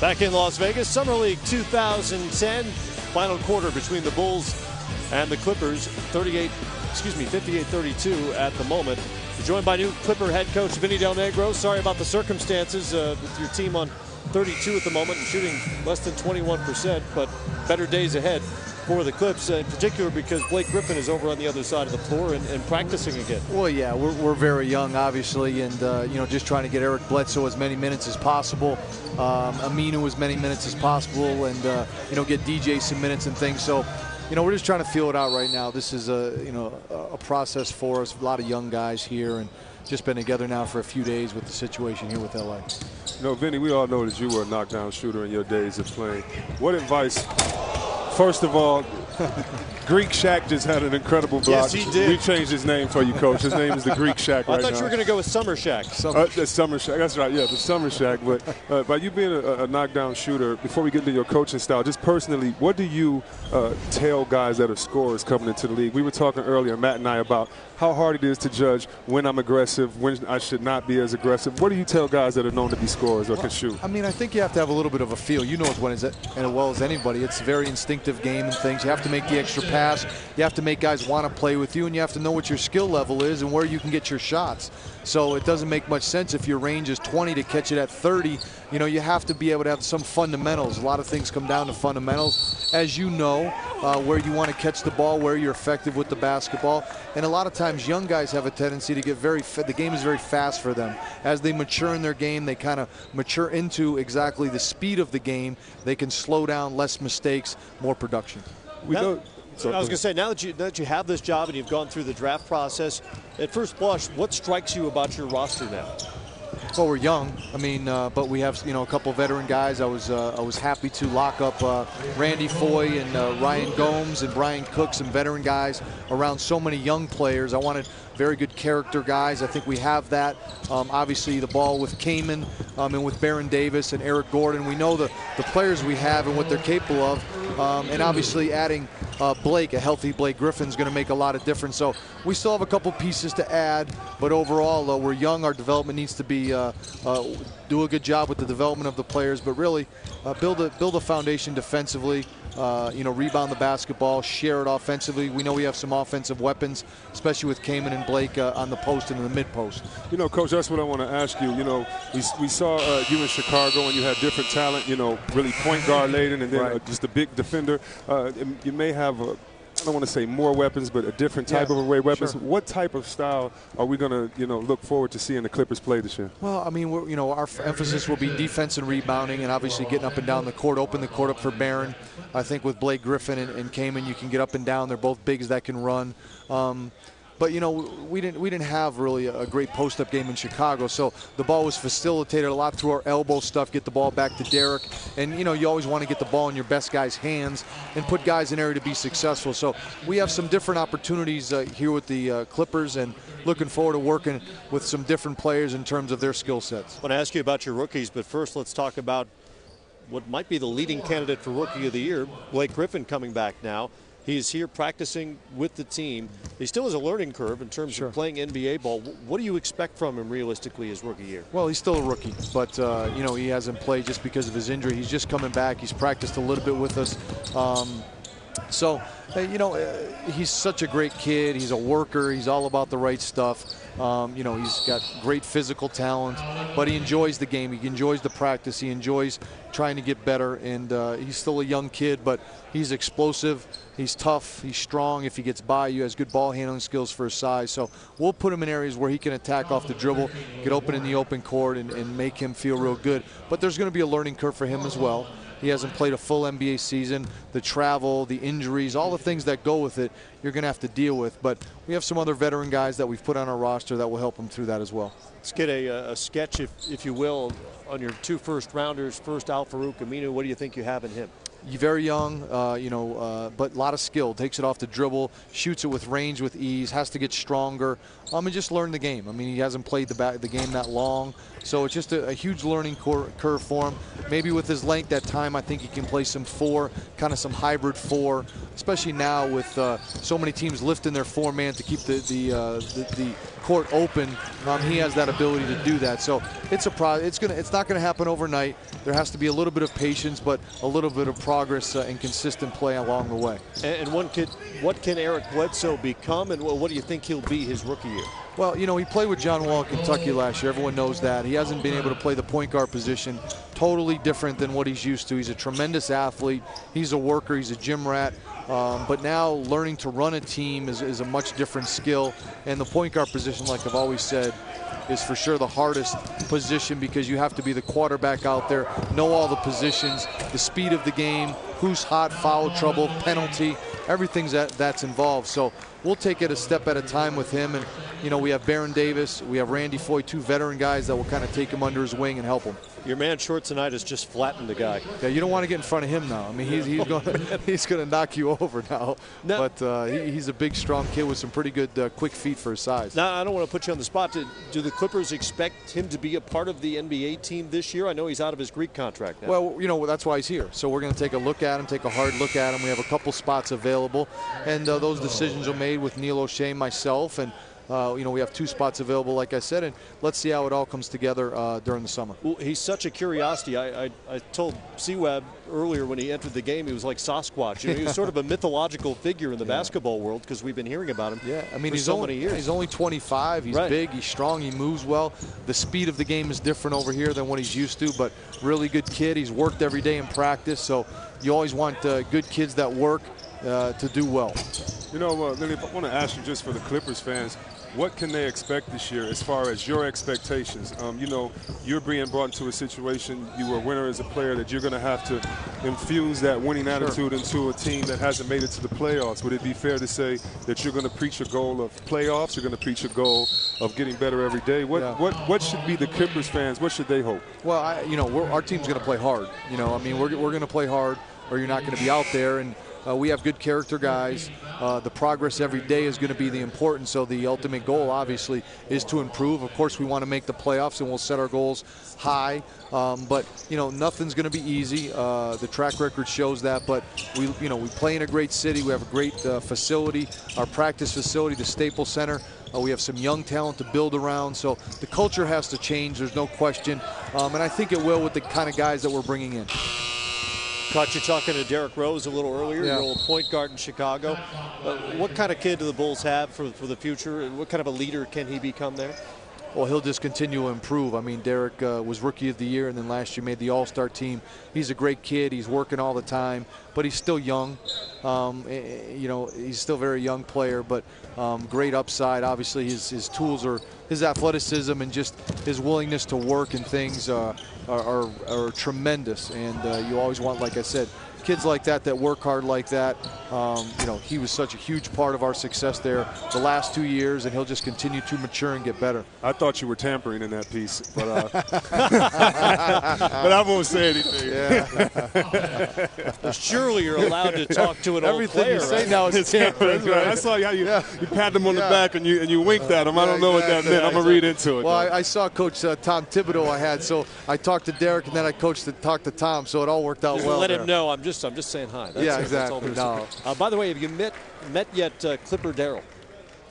Back in Las Vegas, Summer League 2010, final quarter between the Bulls and the Clippers, 38, excuse me, 58-32 at the moment. We're joined by new Clipper head coach Vinny Del Negro. Sorry about the circumstances uh, with your team on 32 at the moment and shooting less than 21%, but better days ahead for the Clips, in particular because Blake Griffin is over on the other side of the floor and, and practicing again. Well, yeah, we're, we're very young, obviously, and uh, you know just trying to get Eric Bledsoe as many minutes as possible, um, Aminu as many minutes as possible, and uh, you know get DJ some minutes and things. So. You know, we're just trying to feel it out right now. This is a, you know, a process for us. A lot of young guys here, and just been together now for a few days with the situation here with LA. You know, Vinny, we all know that you were a knockdown shooter in your days of playing. What advice First of all, Greek Shaq just had an incredible block. Yes, he did. We changed his name for you, Coach. His name is the Greek Shaq I right thought now. you were going to go with Summer Shaq. Uh, the Summer Shaq. That's right. Yeah, the Summer Shaq. But uh, by you being a, a knockdown shooter, before we get into your coaching style, just personally, what do you uh, tell guys that are scorers coming into the league? We were talking earlier, Matt and I, about how hard it is to judge when I'm aggressive, when I should not be as aggressive. What do you tell guys that are known to be scorers or can shoot? I mean, I think you have to have a little bit of a feel. You know as well as, as well as anybody. It's a very instinctive game and things. You have to make the extra pass. You have to make guys want to play with you, and you have to know what your skill level is and where you can get your shots. So it doesn't make much sense if your range is 20 to catch it at 30. You know, you have to be able to have some fundamentals. A lot of things come down to fundamentals. As you know, uh, where you want to catch the ball, where you're effective with the basketball. And a lot of times young guys have a tendency to get very, the game is very fast for them. As they mature in their game, they kind of mature into exactly the speed of the game. They can slow down, less mistakes, more production. We Now- know. I was going to say, now that you that you have this job and you've gone through the draft process, at first blush, what strikes you about your roster now? Well, we're young. I mean, uh, but we have you know a couple veteran guys. I was uh, I was happy to lock up uh, Randy Foye and uh, Ryan Gomes and Brian Cook, some veteran guys around so many young players. I wanted very good character guys. I think we have that. Um, obviously, the ball with Kaman um, and with Baron Davis and Eric Gordon. We know the the players we have and what they're capable of. Um, and obviously, adding uh, Blake, a healthy Blake Griffin, is going to make a lot of difference. So we still have a couple pieces to add, but overall, uh, we're young. Our development needs to be uh, uh, do a good job with the development of the players, but really uh, build a build a foundation defensively. Uh, you know, rebound the basketball, share it offensively. We know we have some offensive weapons, especially with Kaman and Blake uh, on the post and in the mid post. You know, Coach, that's what I want to ask you. You know, we, we saw uh, you in Chicago and you had different talent, you know, really point guard laden and then Right. uh, just a big defender. Uh, you may have, a, I don't want to say more weapons, but a different type of array weapons. sure. What type of style are we going to, you know, look forward to seeing the Clippers play this year? Well, I mean, we're, you know, our f- emphasis will be defense and rebounding, and obviously getting up and down the court, open the court up for Baron. I think with Blake Griffin and, and Kaman, you can get up and down. They're both bigs that can run. Um, but you know, we didn't we didn't have really a great post-up game in Chicago, so the ball was facilitated a lot through our elbow stuff. Get the ball back to Derrick, and you know, you always want to get the ball in your best guy's hands and put guys in area to be successful. So we have some different opportunities uh, here with the uh, Clippers, and looking forward to working with some different players in terms of their skill sets. I want to ask you about your rookies, but first let's talk about what might be the leading candidate for Rookie of the Year, Blake Griffin coming back now. He's here practicing with the team. He still has a learning curve in terms Sure. of playing NBA ball. What do you expect from him realistically his rookie year? Well, he's still a rookie, but uh, you know he hasn't played just because of his injury. He's just coming back. He's practiced a little bit with us. Um, so, you know, uh, he's such a great kid. He's a worker. He's all about the right stuff. Um, you know, he's got great physical talent, but he enjoys the game. He enjoys the practice. He enjoys trying to get better. And uh, he's still a young kid, but he's explosive. He's tough. He's strong. If he gets by you, has good ball handling skills for his size. So we'll put him in areas where he can attack off the dribble, get open in the open court, and, and make him feel real good. But there's going to be a learning curve for him as well. He hasn't played a full NBA season. The travel, the injuries, all the things that go with it, you're going to have to deal with. But we have some other veteran guys that we've put on our roster that will help him through that as well. Let's get a, a sketch, if, if you will, on your two first rounders. First, Al-Farouq Aminu. What do you think you have in him? Very young, uh, you know, uh, but a lot of skill. Takes it off the dribble, shoots it with range, with ease. Has to get stronger. Um, and just learn the game. I mean, he hasn't played the the game that long, so it's just a, a huge learning curve for him. Maybe with his length, that time, I think he can play some four, kind of some hybrid four, especially now with uh, so many teams lifting their four man to keep the the, uh, the, the court open. Um, he has that ability to do that. So it's a pro. It's gonna. It's not going to happen overnight. There has to be a little bit of patience, but a little bit of progress uh, and consistent play along the way. And, and one kid, what can Eric Bledsoe become, and what do you think he'll be his rookie year? Well, you know, he played with John Wall in Kentucky last year. Everyone knows that. He hasn't been able to play the point guard position. Totally different than what he's used to. He's a tremendous athlete. He's a worker. He's a gym rat. Um, but now learning to run a team is, is a much different skill. And the point guard position, like I've always said, is for sure the hardest position because you have to be the quarterback out there, know all the positions, the speed of the game, who's hot, foul trouble, penalty, everything's that, that's involved. So we'll take it a step at a time with him. And, you know, we have Baron Davis, we have Randy Foye, two veteran guys that will kind of take him under his wing and help him. Your man short tonight has just flattened the guy. Yeah, you don't want to get in front of him now. I mean, he's, he's going he's going to knock you over now. now but uh, he, he's a big, strong kid with some pretty good, uh, quick feet for his size. Now, I don't want to put you on the spot. Do the Clippers expect him to be a part of the NBA team this year? I know he's out of his Greek contract now. Well, you know, that's why he's here. So we're going to take a look at him, take a hard look at him. We have a couple spots available, and uh, those decisions are made with Neil Olshey, myself, and uh, you know, we have two spots available, like I said, and let's see how it all comes together uh, during the summer. Well, he's such a curiosity. I, I, I told C-Webb earlier when he entered the game, he was like Sasquatch. You know, he was sort of a mythological figure in the yeah. basketball world because we've been hearing about him. Yeah, I mean, he's so only, many years. He's only 25. He's right. big. He's strong. He moves well. The speed of the game is different over here than what he's used to, but really good kid. He's worked every day in practice, so you always want uh, good kids that work uh, to do well. You know, uh, Lily, I want to ask you just for the Clippers fans, what can they expect this year as far as your expectations? Um, you know, you're being brought into a situation, you were a winner as a player, that you're going to have to infuse that winning sure. attitude into a team that hasn't made it to the playoffs. Would it be fair to say that you're going to preach a goal of playoffs? You're going to preach a goal of getting better every day? What yeah. what what should be the Clippers fans? What should they hope? Well, I, you know, our team's going to play hard. You know, I mean, we're, we're going to play hard or you're not going to be out there. And uh, we have good character guys. Uh, the progress every day is going to be the important. So the ultimate goal, obviously, is to improve. Of course, we want to make the playoffs, and we'll set our goals high. Um, but you know, nothing's going to be easy. Uh, the track record shows that. But we, you know, we play in a great city. We have a great uh, facility. Our practice facility, the Staples Center. Uh, we have some young talent to build around. So the culture has to change. There's no question. Um, and I think it will with the kind of guys that we're bringing in. Caught you talking to Derrick Rose a little earlier, yeah. your old point guard in Chicago. Uh, what kind of kid do the Bulls have for, for the future? And what kind of a leader can he become there? Well, he'll just continue to improve. I mean, Derrick uh, was Rookie of the Year, and then last year made the All-Star team. He's a great kid. He's working all the time, but he's still young. Um, eh, eh, you know, he's still a very young player, but um, great upside. Obviously, his, his tools are his athleticism and just his willingness to work and things uh, are, are, are, tremendous. And uh, you always want, like I said, kids like that that work hard like that. Um, you know, he was such a huge part of our success there the last two years, and he'll just continue to mature and get better. I thought you were tampering in that piece, but uh, but I won't say anything. Yeah. Surely you're allowed to talk to an Everything old player. Everything you say right? now is tampering. Right. I saw how you, yeah. you pat him on yeah. the back and you and you winked at him. I don't know exactly. what that meant. I'm gonna read into it. Well, I, I, saw Coach uh, Tom Thibodeau. I had so I talked to Derrick and then I coached to talk to Tom, so it all worked out just well. Let there. him know. I'm just I'm just saying hi. That's yeah, it. exactly. No. Uh, by the way, have you met met yet uh, Clipper Darrell?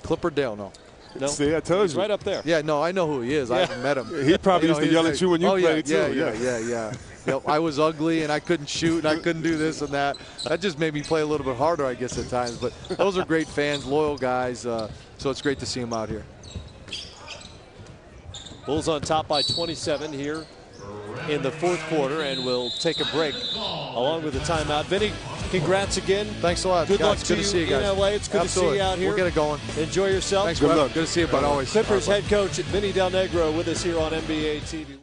Clipper Dale, no. No? See, I told He's you. right up there. Yeah, no, I know who he is. Yeah. I haven't met him. He probably you know, used to yell at you when you oh, played yeah, too. Yeah, yeah, yeah, yeah. yep, I was ugly and I couldn't shoot and I couldn't do this and that. That just made me play a little bit harder, I guess, at times. But those are great fans, loyal guys. Uh, so it's great to see them out here. Bulls on top by 27 here in the fourth quarter, and we'll take a break along with the timeout. Vinny, congrats again. Thanks a lot. Good guys, luck to good to see you guys. in LA. It's good Absolutely. to see you out here. We'll get it going. Enjoy yourself. Thanks, good luck. Good to see you, bud. Always. Clippers head coach Vinny Del Negro with us here on NBA TV.